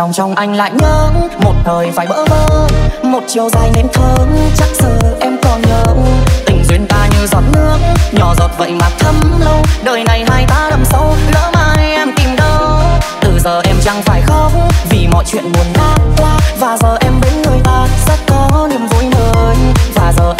lòng trong anh lại nhớ. Một thời phải bỡ vơ một chiều dài nên thơ chắc giờ em còn nhớ, tình duyên ta như giọt nước. Nhỏ giọt vậy mà thấm lâu, đời này hai ta đậm sâu. Lỡ mai em tìm đâu? Từ giờ em chẳng phải khóc, vì mọi chuyện buồn đã qua. Và giờ em bên người ta rất có niềm vui mới. Và giờ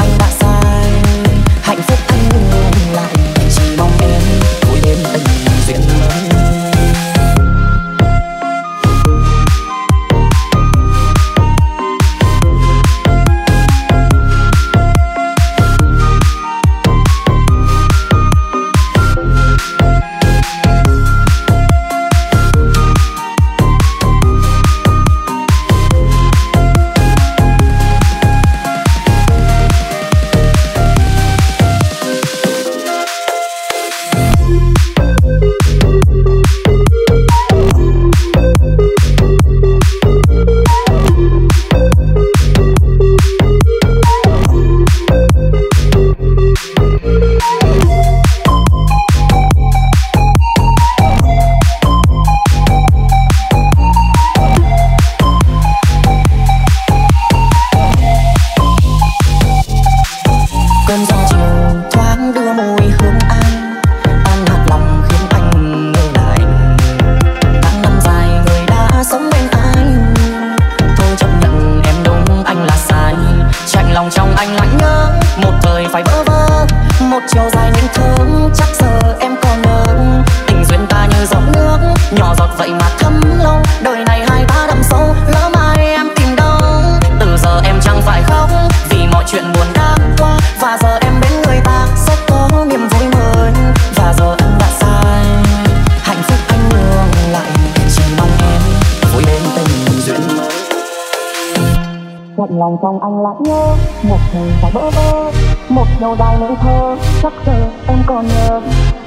động lòng trong anh lại nhớ. Một mình phải bỡ vơ một nhau dài nỗi thơ. Chắc giờ em còn nhớ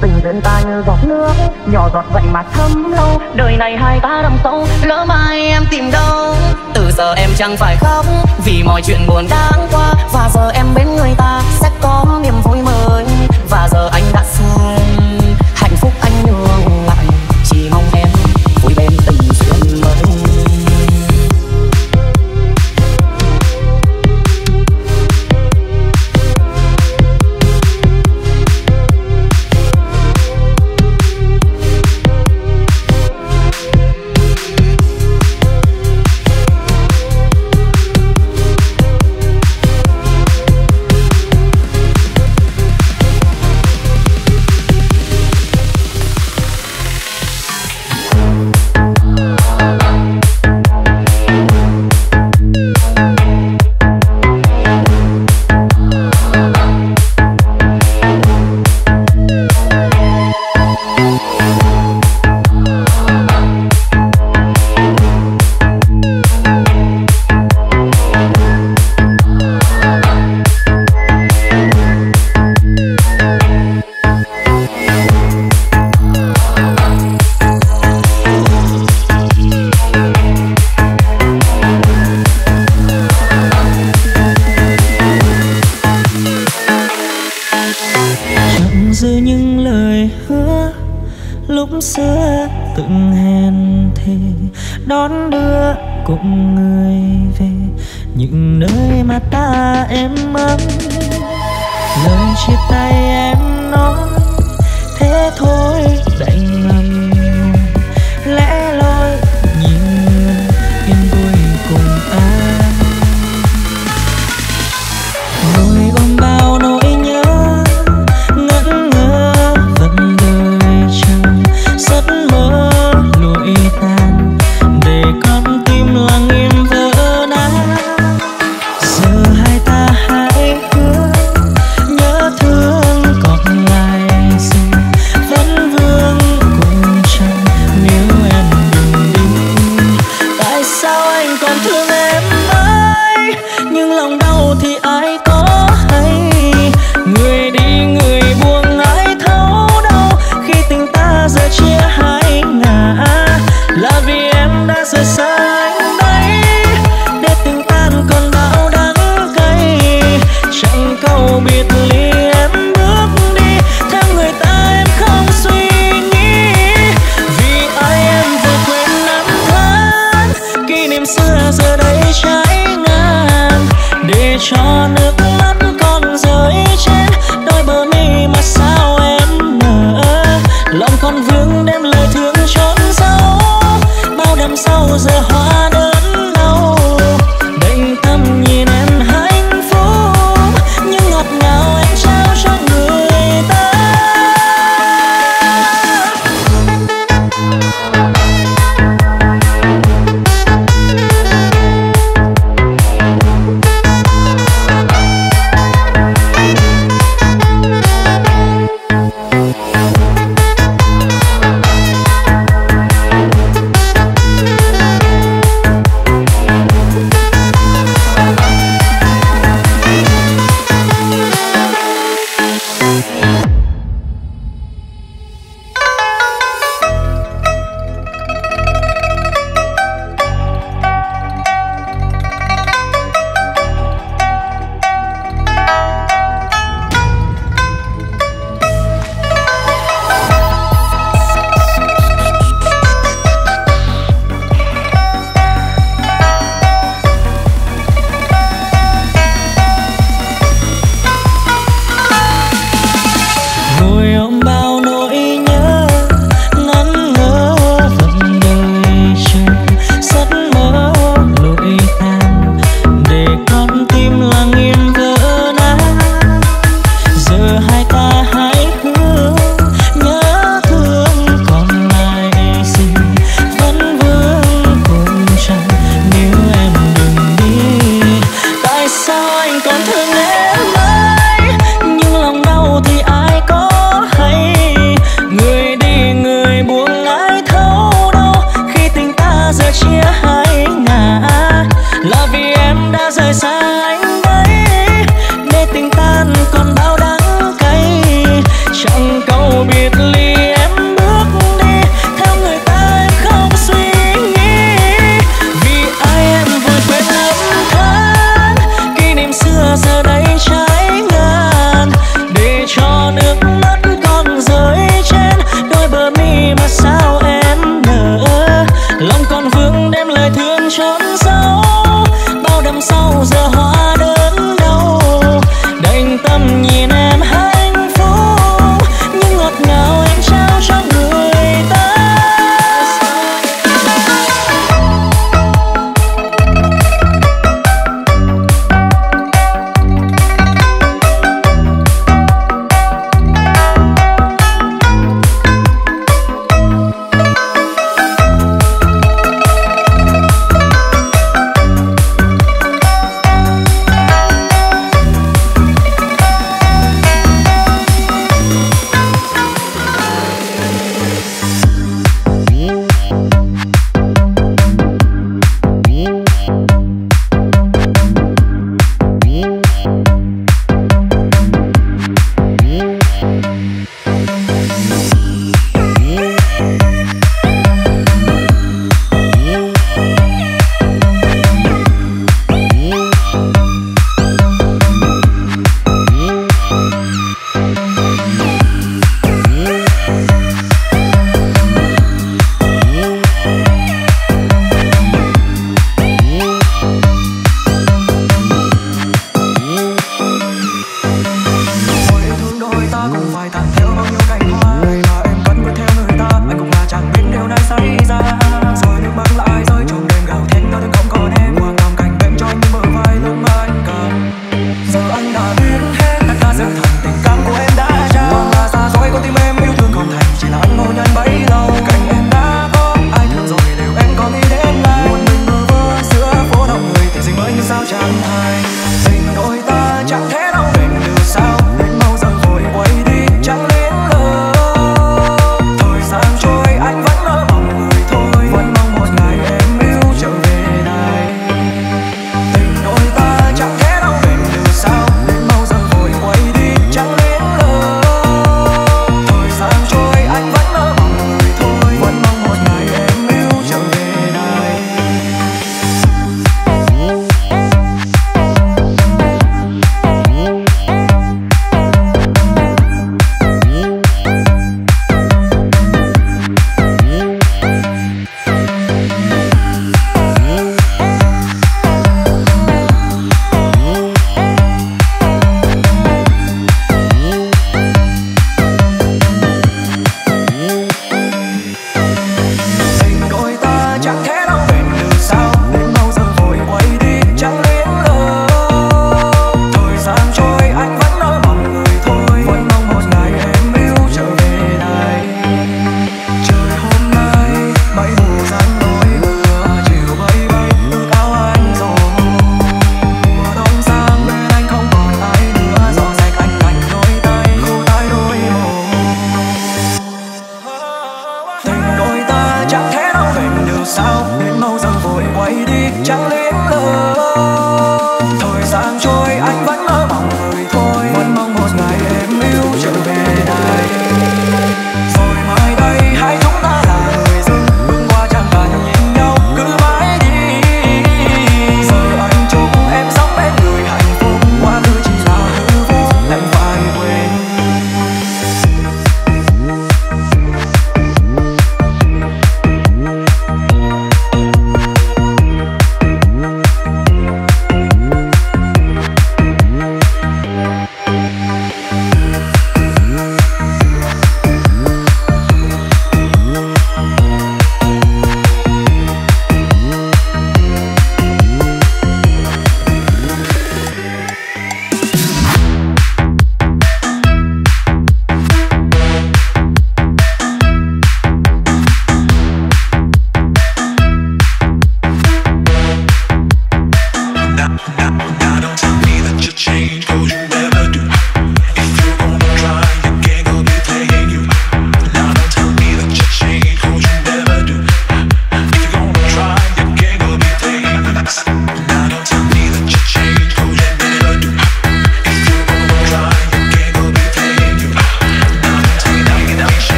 tình duyên ta như giọt nước, nhỏ giọt vậy mà thấm lâu. Đời này hai ta đầm sâu, lỡ mai em tìm đâu? Từ giờ em chẳng phải khóc vì mọi chuyện buồn đáng qua. Và giờ em bên người ta sẽ có niềm vui mới. Và giờ anh đã sai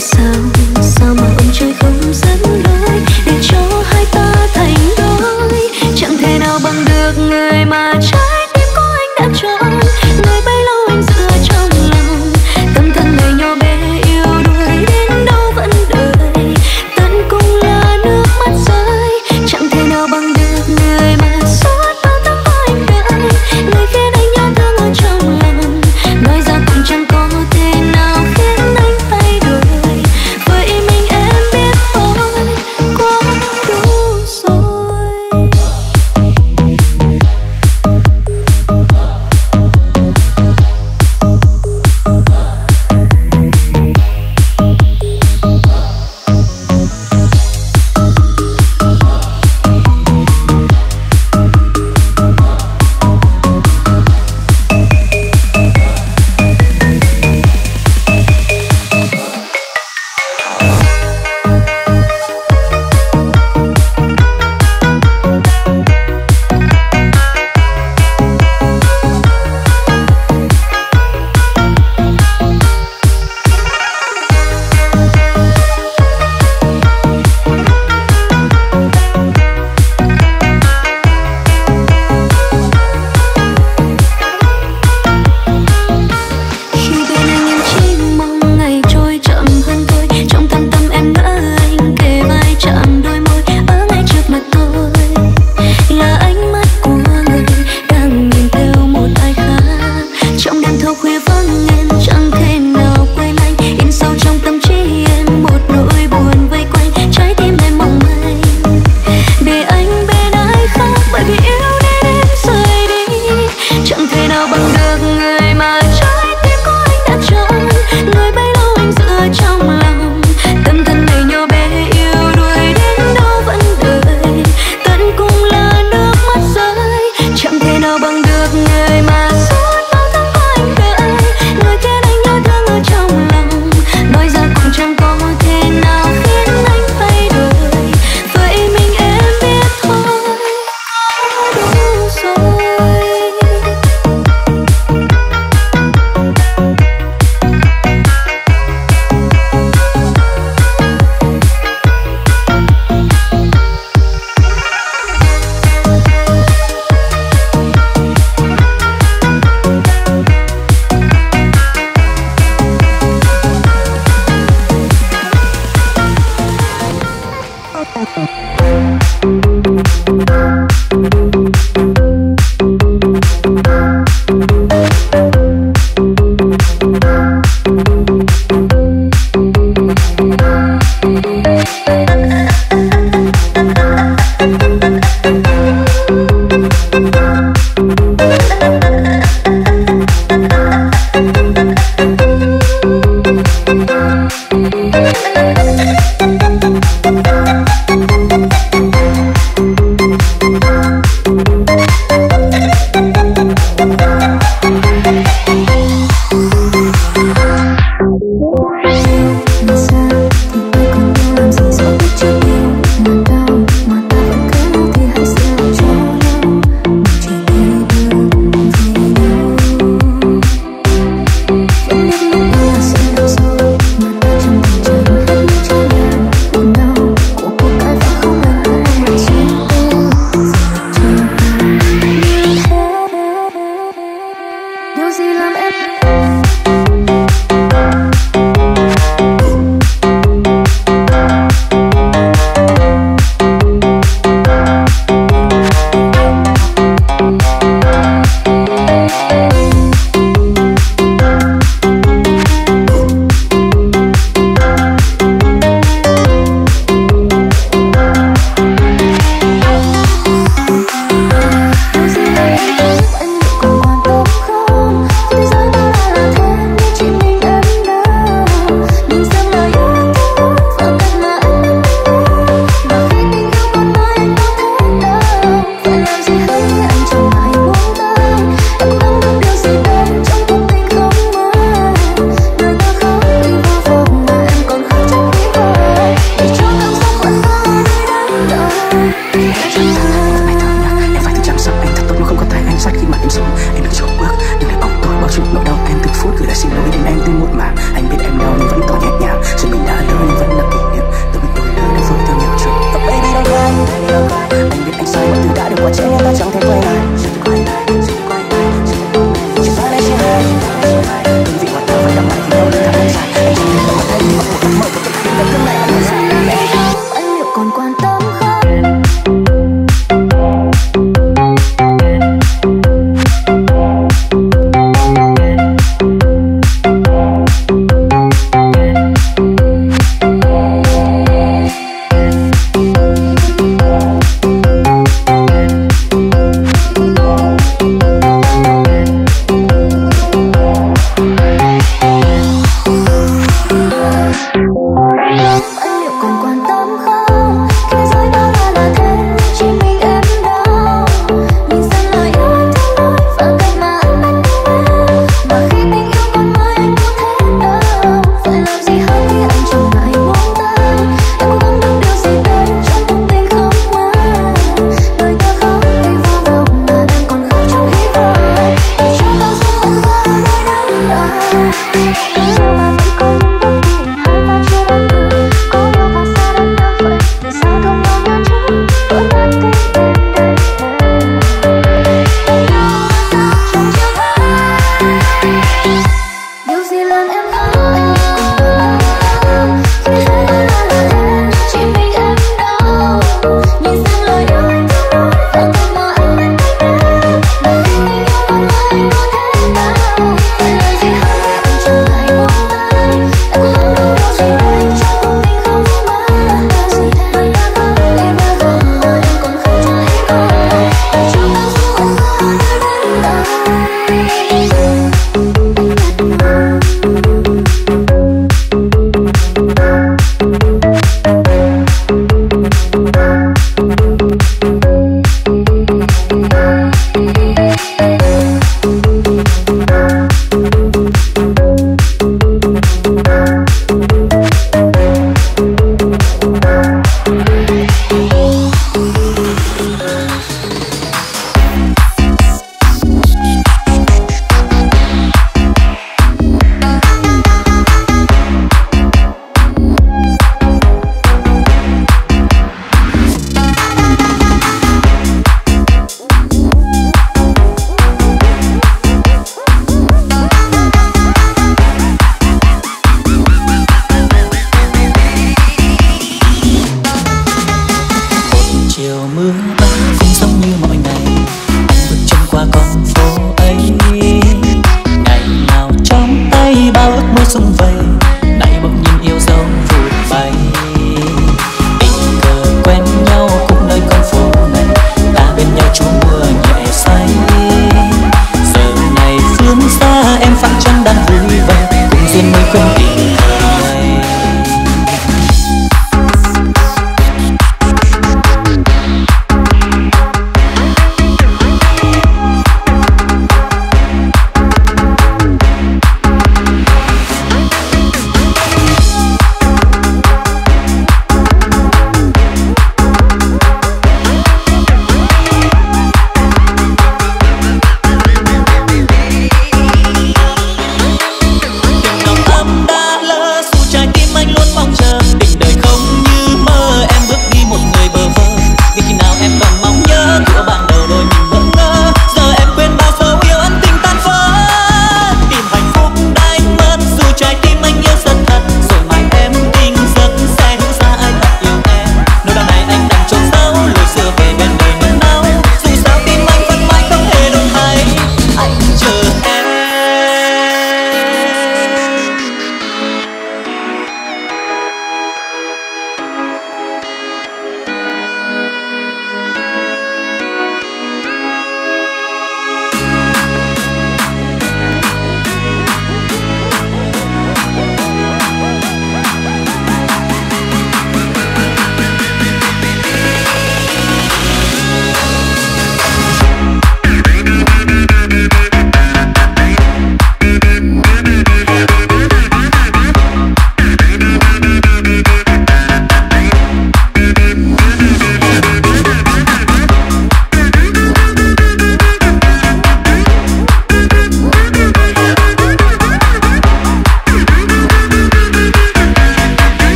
vậy tại